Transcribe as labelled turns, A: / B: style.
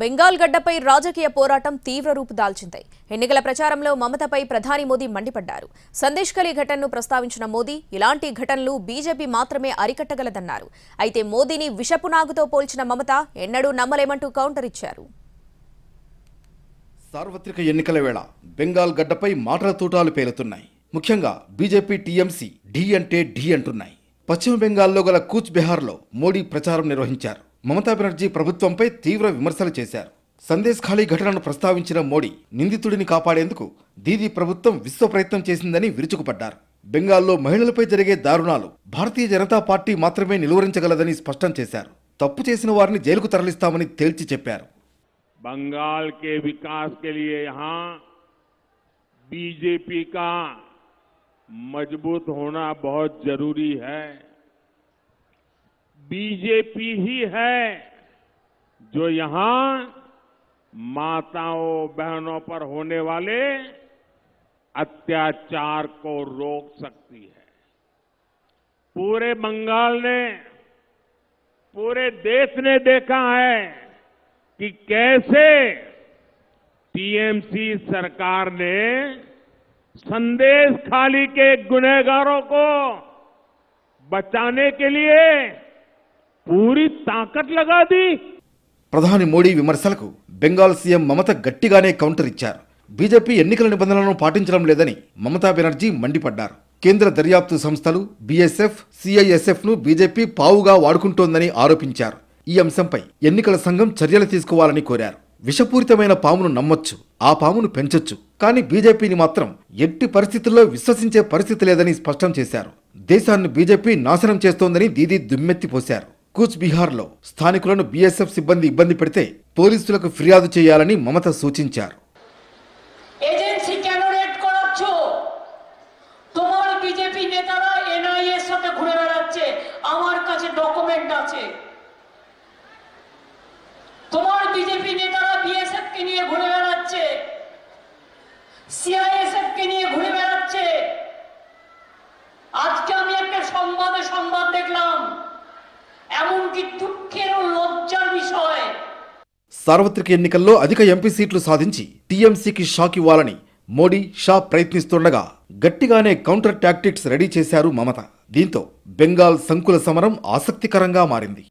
A: బెంగాల్ గడ్డపై రాజకీయ పోరాటం తీవ్ర రూపు దాల్చింది. ఎన్నికల ప్రచారంలో మమతపై ప్రధాని మోదీ మండిపడ్డారు. సందేశ్ ఖలీ ఘటనను ప్రస్తావించిన మోదీ ఇలాంటి ఘటనలు బీజేపీ మాత్రమే అరికట్టగలదన్నారు. అయితే మోదీని విషపు నాగుతో పోల్చిన మమత ఎన్నడూ నమ్మలేమంటూ కౌంటర్ ఇచ్చారు.
B: సార్వత్రిక ఎన్నికల వేళ బెంగాల్ గడ్డపై మాటల తూటాలు పేలుతున్నాయి. ముఖ్యంగా బీజేపీ టీఎంసీ ఢీ అంటే ఢీ అంటున్నాయి. పశ్చిమ బెంగాల్లో గల కూచ్ బెహార్లో మోడీ ప్రచారం నిర్వహించారు. మమతా బెనర్జీ ప్రభుత్వంపై తీవ్ర విమర్శలు చేశారు సందేశ్ ఖాళీ ఘటనను ప్రస్తావించిన మోడీ నిందితుడిని కాపాడేందుకు దీదీ ప్రభుత్వం విశ్వ ప్రయత్నం చేసిందని విరుచుకుపడ్డారు బెంగాల్లో మహిళలపై జరిగే దారుణాలు భారతీయ జనతా పార్టీ మాత్రమే నిలువరించగలదని స్పష్టం చేశారు తప్పు చేసిన వారిని జైలుకు తరలిస్తామని తేల్చి చెప్పారు
C: बंगाल के विकास के लिए यहां बीजेपी का मजबूत होना बहुत जरूरी है बीजेपी ही है जो यहाँ माताओं, बहनों पर होने वाले अत्याचार को रोक सकती है। पूरे बंगाल ने, पूरे देश ने देखा है कि कैसे टीएमसी सरकार ने संदेश खाली के गुनहगारों को बचाने के लिए पूरी ताकत लगा दी
B: ప్రధాని మోడీ విమర్శలకు బెంగాల్ సీఎం మమత గట్టిగానే కౌంటర్ ఇచ్చారు బీజేపీ ఎన్నికల నిబంధనలను పాటించడం లేదని మమతా బెనర్జీ మండిపడ్డారు కేంద్ర దర్యాప్తు సంస్థలు బీఎస్ఎఫ్ సిఐఎస్ఎఫ్ ను బీజేపీ పావుగా వాడుకుంటోందని ఆరోపించారు ఈ అంశంపై ఎన్నికల సంఘం చర్యలు తీసుకోవాలని కోరారు విషపూరితమైన పామును నమ్మొచ్చు ఆ పామును పెంచొచ్చు కానీ బీజేపీని మాత్రం ఎట్టి పరిస్థితుల్లో విశ్వసించే పరిస్థితి లేదని స్పష్టం చేశారు దేశాన్ని బీజేపీ నాశనం చేస్తోందని దీదీ దుమ్మెత్తిపోశారు కూచ్ బీహార్లో స్థానికులను బీఎస్ఎఫ్ సిబ్బంది ఇబ్బంది పెడితే పోలీసులకు ఫిర్యాదు చేయాలని మమత సూచించారు
D: এজেন্সি কেন রেড করাচ্ছ তোমার বিজেপি নেতারা এনআইএ এর সাথে ঘুরে বেড়াচ্ছে আমার কাছে ডকুমেন্ট আছে
B: సార్వత్రిక ఎన్నికల్లో అధిక ఎంపీ సీట్లు సాధించి టీఎంసీకి షాక్ ఇవ్వాలని మోడీ షా ప్రయత్నిస్తుండగా గట్టిగానే కౌంటర్ టాక్టిక్స్ రెడీ చేశారు మమత. దీంతో బెంగాల్ సంకుల సమరం ఆసక్తికరంగా మారింది.